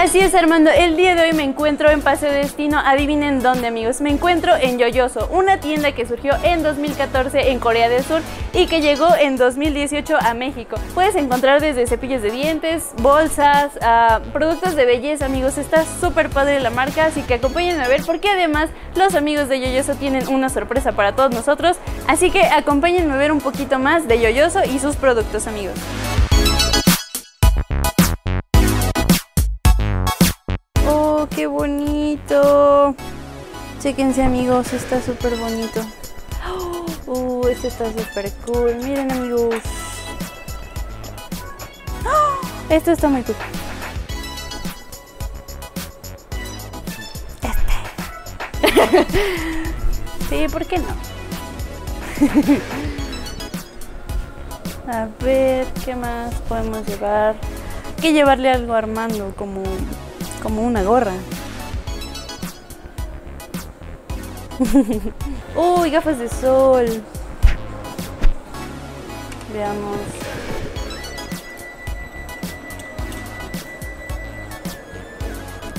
Así es Armando, el día de hoy me encuentro en Paseo Destino, adivinen dónde amigos, me encuentro en Yoyoso, una tienda que surgió en 2014 en Corea del Sur y que llegó en 2018 a México. Puedes encontrar desde cepillos de dientes, bolsas, uh, productos de belleza amigos, está súper padre la marca, así que acompáñenme a ver porque además los amigos de Yoyoso tienen una sorpresa para todos nosotros, así que acompáñenme a ver un poquito más de Yoyoso y sus productos amigos. Qué bonito. Chequense amigos, está súper bonito. Uh, este está súper cool. Miren amigos. Esto está muy cool. Este. sí, ¿por qué no? A ver, ¿qué más podemos llevar? Hay que llevarle algo Armando, como como una gorra. Uy, gafas de sol. Veamos.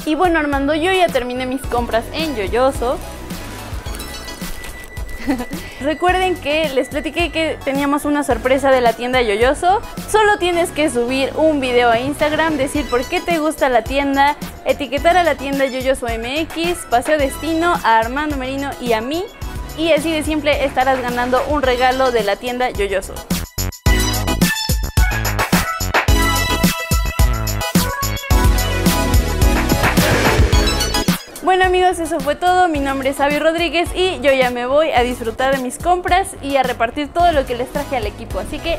Y bueno Armando, yo ya terminé mis compras en Yoyoso. Recuerden que les platiqué que teníamos una sorpresa de la tienda Yoyoso. Solo tienes que subir un video a Instagram, decir por qué te gusta la tienda, etiquetar a la tienda Yoyoso MX, Paseo Destino, a Armando Merino y a mí. Y así de simple estarás ganando un regalo de la tienda Yoyoso. Bueno amigos, eso fue todo. Mi nombre es Avi Rodríguez y yo ya me voy a disfrutar de mis compras y a repartir todo lo que les traje al equipo. Así que